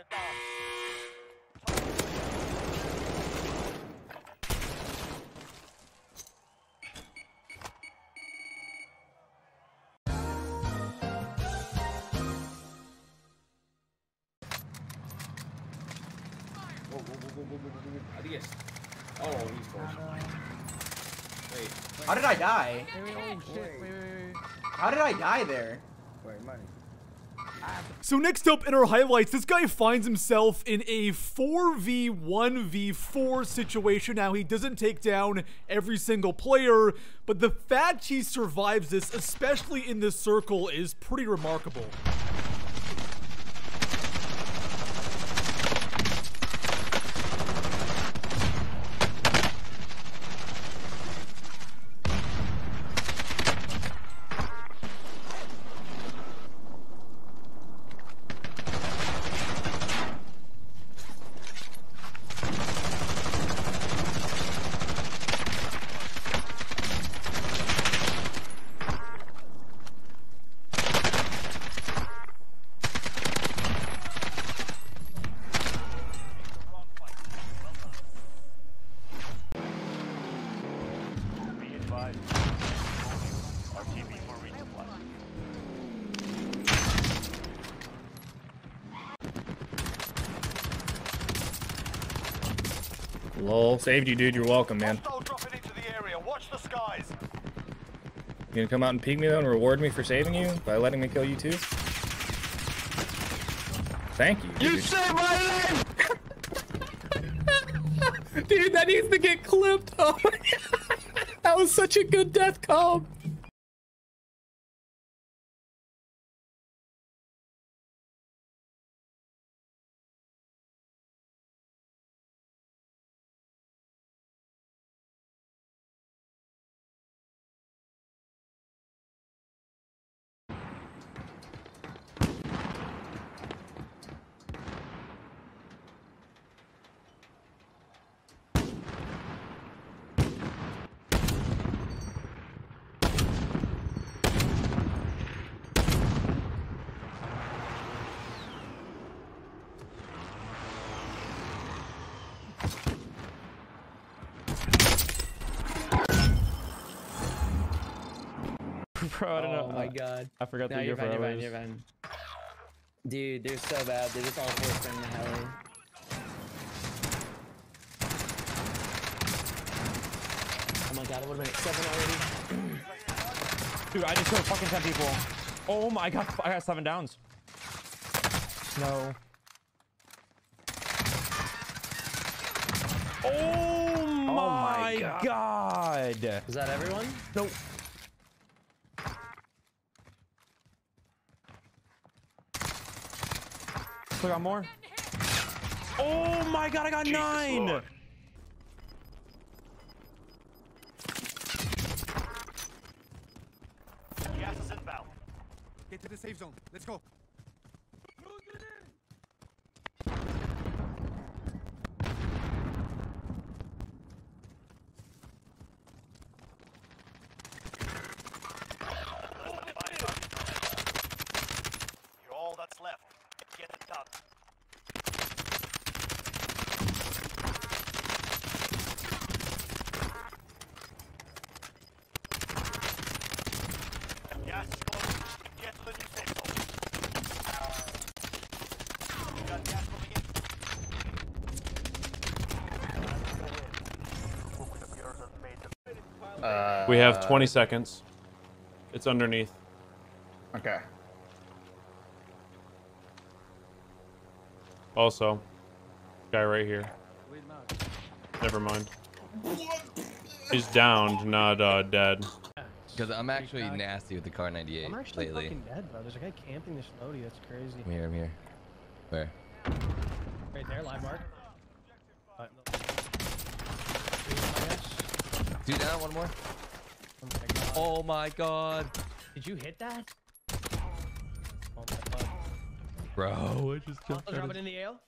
You're down. Whoa, whoa, whoa, whoa, whoa, whoa, whoa. I think. Oh, he's forced. Wait. How did I die? Wait, wait, wait. Wait, wait, wait. How did I die there? Wait, money. So next up in our highlights, this guy finds himself in a 4v1v4 situation. Now, he doesn't take down every single player, but the fact he survives this, especially in this circle, is pretty remarkable. Be advised. RTV for resupply. Lol, saved you, dude. You're welcome, man. Hostile dropping into the area. Watch the skies. You gonna come out and peek me though and reward me for saving you by letting me kill you too? Thank you. You saved my life! Dude, that needs to get clipped. Oh my God. That was such a good death comp. Bro, I don't know. Oh my god. I forgot No, the you're year fine, you're fine, you're fine. Dude, they're so bad. They're just all forced in the heli. Oh my god, what am I at seven already? Dude, I just killed fucking 10 people. Oh my god, I got seven downs. No. Oh, oh my, my god. Is that everyone? No. Still got more? Oh my god, I got Jesus nine! Lord. Gas is inbound. Get to the safe zone. Let's go. You're all that's left. Get it done. Gas is close. Get to the new safe zone. You got gas moving in. We have 20 seconds. It's underneath. Okay. Also, guy right here. Never mind. He's downed, not uh, dead. Because I'm actually nasty with the Kar98 I'm actually lately. fucking dead, bro. There's a guy camping this loadie. That's crazy. I'm here, I'm here. Where? Right there, live mark. Uh, no. Two down, one more. Oh my god. Oh my god. Did you hit that? Oh my god. Bro, I just I'll drop it in the ale.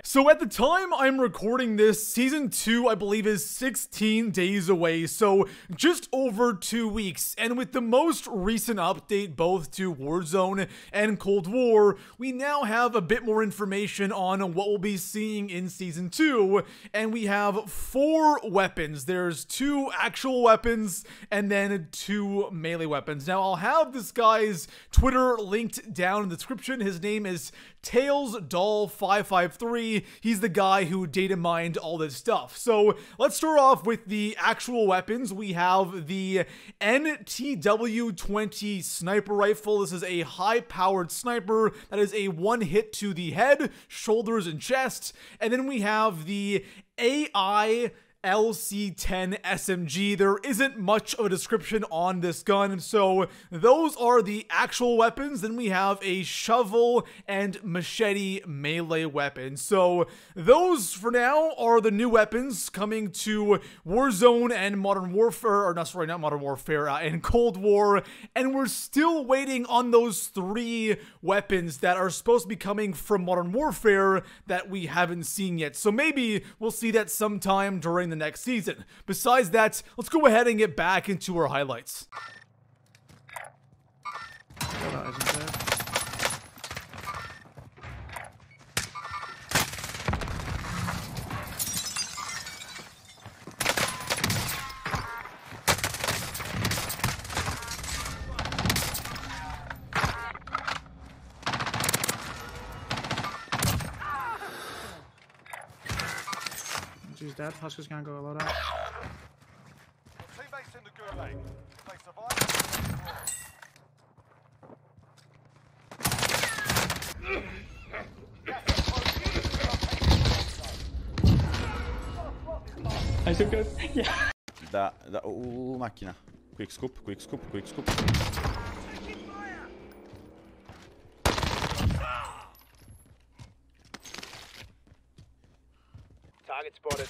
So at the time I'm recording this, season 2 I believe is 16 days away, so just over 2 weeks, and with the most recent update both to Warzone and Cold War, we now have a bit more information on what we'll be seeing in season 2, and we have 4 weapons. There's 2 actual weapons, and then 2 melee weapons. Now I'll have this guy's Twitter linked down in the description, his name is TailsDoll553, theory, he's the guy who data mined all this stuff. So let's start off with the actual weapons. We have the NTW-20 sniper rifle. This is a high-powered sniper that is a one hit to the head, shoulders, and chest. And then we have the AI LC10 SMG. There isn't much of a description on this gun, so those are the actual weapons. Then we have a shovel and machete melee weapon. So those, for now, are the new weapons coming to Warzone and Modern Warfare, or not, sorry, not Modern Warfare, uh, and Cold War, and we're still waiting on those three weapons that are supposed to be coming from Modern Warfare that we haven't seen yet. So maybe we'll see that sometime during the next season. Besides that, let's go ahead and get back into our highlights. He's dead. Husk gonna go a lot out. Teammates in the gulag. If they survive, I should go. Yeah. Da, da, uh, máquina. Quick scoop, quick scoop, quick scoop. Spotted.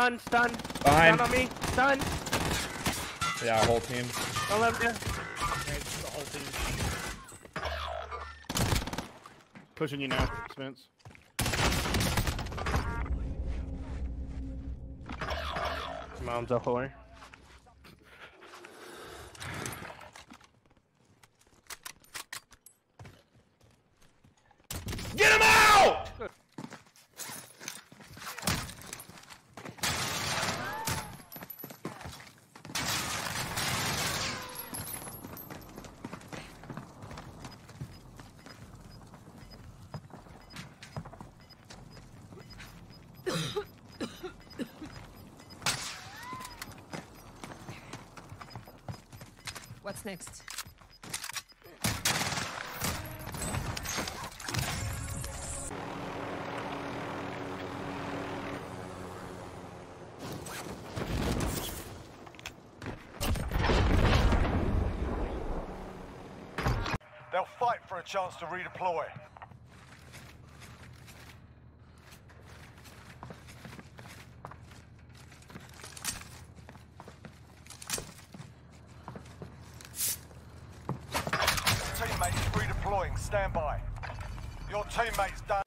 Stun, stun. Behind. Stun on me. Stun. Yeah, whole team. Don't let him Pushing you now, Spence. Mom's a whore. What's next? They'll fight for a chance to redeploy. Stand by. Your teammates done.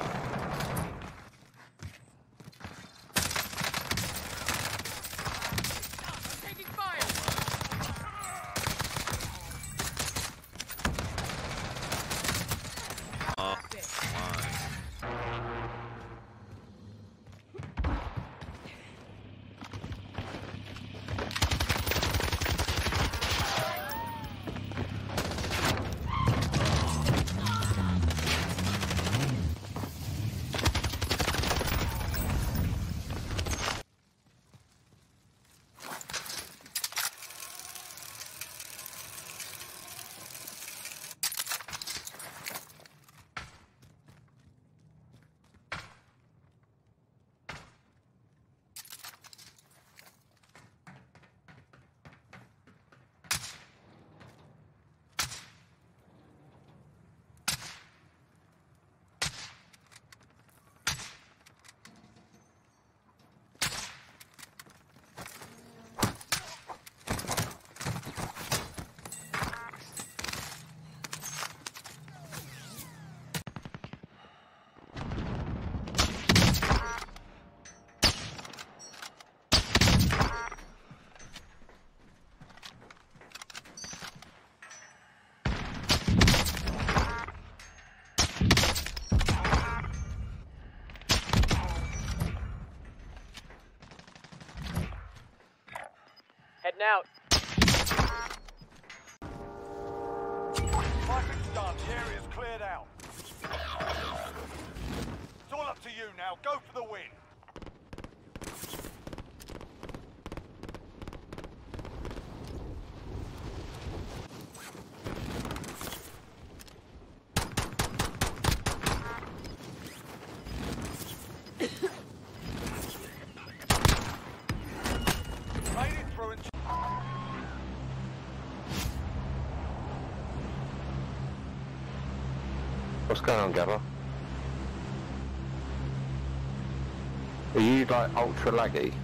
Going on, Gabba? Are you like ultra laggy?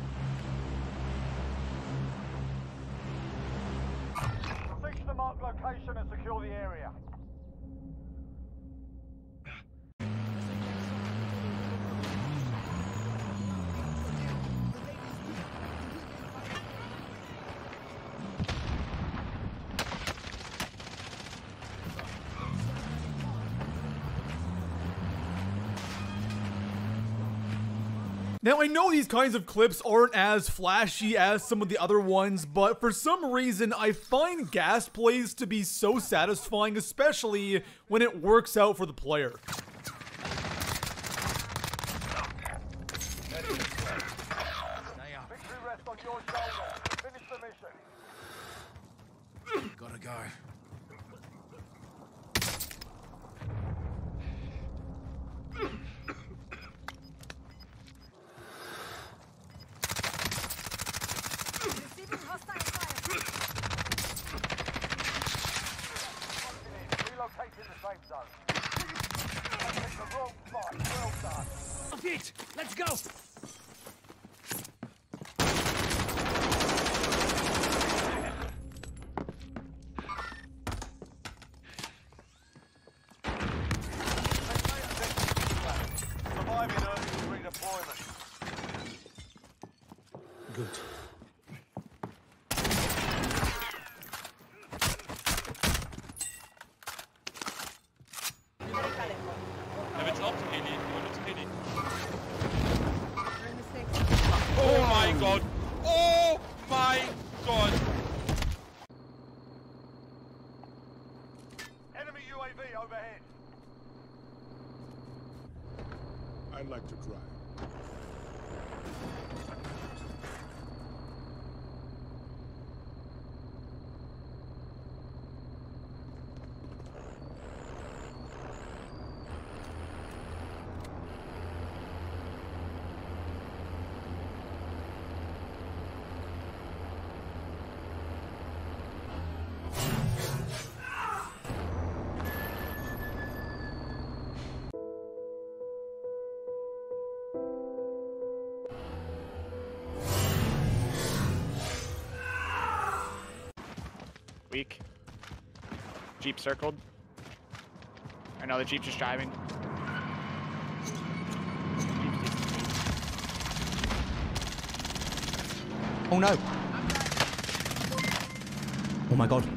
Now, I know these kinds of clips aren't as flashy as some of the other ones, but for some reason, I find gas plays to be so satisfying, especially when it works out for the player. Victory rests on your shoulders. Finish the mission. Gotta go. Receiving hostile fire. Relocating the safe zone. Take the wrong spot. Well done. Let's go! God! Oh my god! Enemy UAV overhead. I'd like to try. Jeep circled. I know the Jeep's just driving. Oh no. Oh my god.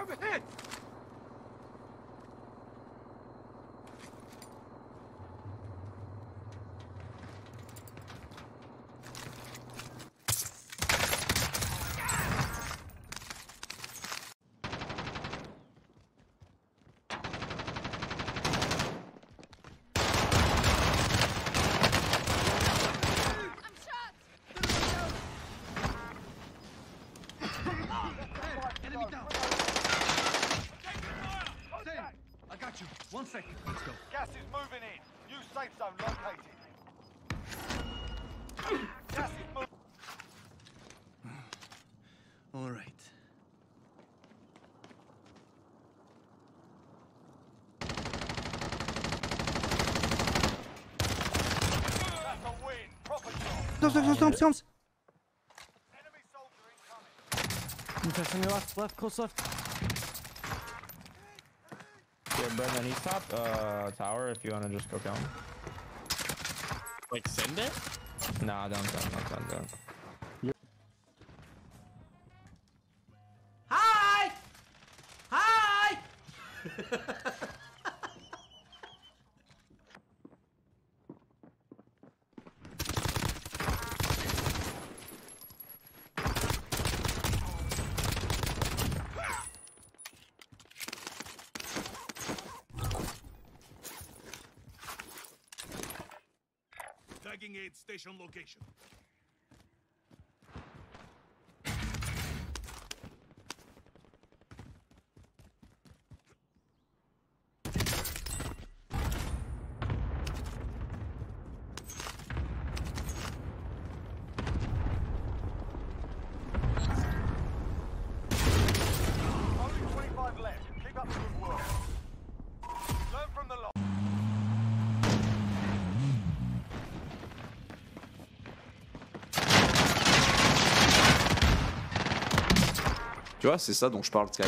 Overhead! Enemy down. Sam, I got you. One second. Let's go. Gas is moving in. New safe zone located. Gas is moving. All right. That's a win. Proper job. Comes, comes, comes, comes. Enemy soldier incoming. Touching your left, left, close left. Yeah, Brendan, he's top uh, tower if you want to just go kill him. Like send it? Nah, don't, don't, don't, don't, don't. Marking aid station location. C'est ça dont je parle, Sky.